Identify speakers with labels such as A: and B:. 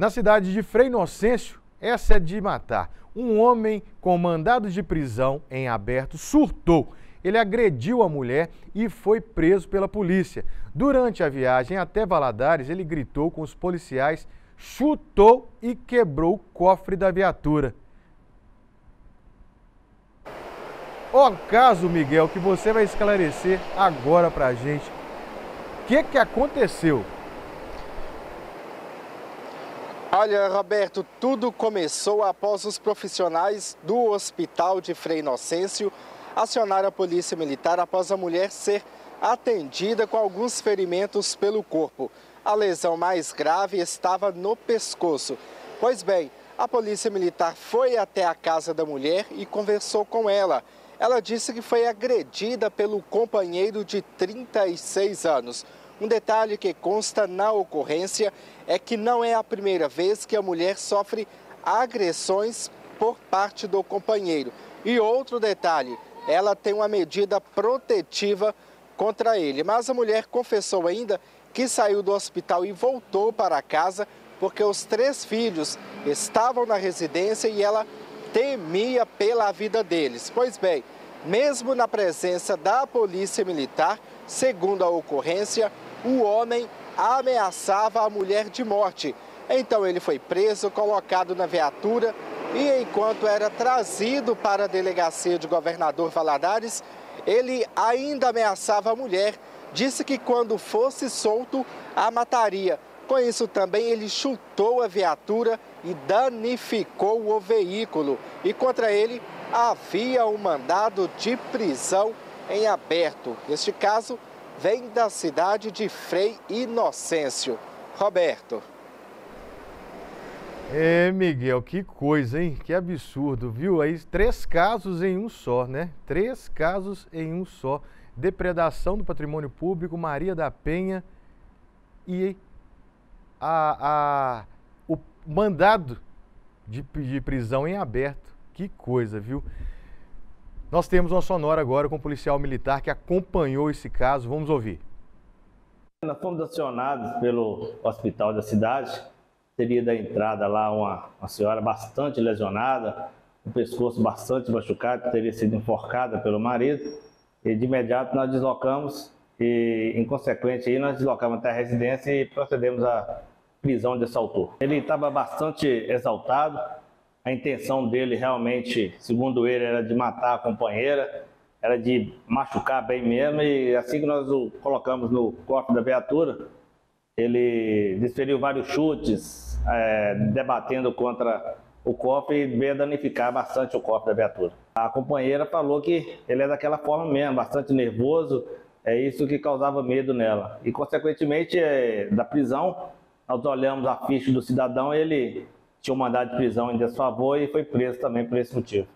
A: Na cidade de Frei Inocêncio, essa é de matar. Um homem com mandado de prisão em aberto surtou. Ele agrediu a mulher e foi preso pela polícia. Durante a viagem até Valadares, ele gritou com os policiais, chutou e quebrou o cofre da viatura. O caso, Miguel, que você vai esclarecer agora pra gente. O que, que aconteceu?
B: Olha, Roberto, tudo começou após os profissionais do Hospital de Frei Inocêncio acionar a Polícia Militar após a mulher ser atendida com alguns ferimentos pelo corpo. A lesão mais grave estava no pescoço. Pois bem, a Polícia Militar foi até a casa da mulher e conversou com ela. Ela disse que foi agredida pelo companheiro de 36 anos. Um detalhe que consta na ocorrência é que não é a primeira vez que a mulher sofre agressões por parte do companheiro. E outro detalhe, ela tem uma medida protetiva contra ele. Mas a mulher confessou ainda que saiu do hospital e voltou para casa porque os três filhos estavam na residência e ela temia pela vida deles. Pois bem, mesmo na presença da polícia militar, segundo a ocorrência, o homem ameaçava a mulher de morte. Então ele foi preso, colocado na viatura e enquanto era trazido para a delegacia de governador Valadares, ele ainda ameaçava a mulher, disse que quando fosse solto, a mataria. Com isso também ele chutou a viatura e danificou o veículo. E contra ele havia um mandado de prisão em aberto. Neste caso, vem da cidade de Frei Inocêncio. Roberto.
A: É, Miguel, que coisa, hein? Que absurdo, viu? Aí três casos em um só, né? Três casos em um só. Depredação do patrimônio público, Maria da Penha e a, a, o mandado de, de prisão em aberto. Que coisa, viu? Nós temos uma sonora agora com um policial militar que acompanhou esse caso. Vamos ouvir.
C: Nós fomos acionados pelo hospital da cidade. Teria da entrada lá uma, uma senhora bastante lesionada, o pescoço bastante machucado, teria sido enforcada pelo marido. E de imediato nós deslocamos e, em consequência, aí nós deslocamos até a residência e procedemos à prisão desse autor. Ele estava bastante exaltado, a intenção dele realmente, segundo ele, era de matar a companheira, era de machucar bem mesmo. E assim que nós o colocamos no corpo da viatura, ele desferiu vários chutes, é, debatendo contra o cofre e veio danificar bastante o cofre da viatura. A companheira falou que ele é daquela forma mesmo, bastante nervoso, é isso que causava medo nela. E, consequentemente, é, da prisão, nós olhamos a ficha do cidadão ele tinha um mandado de prisão em desfavor e foi preso também por esse motivo.